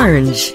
orange.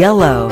Yellow.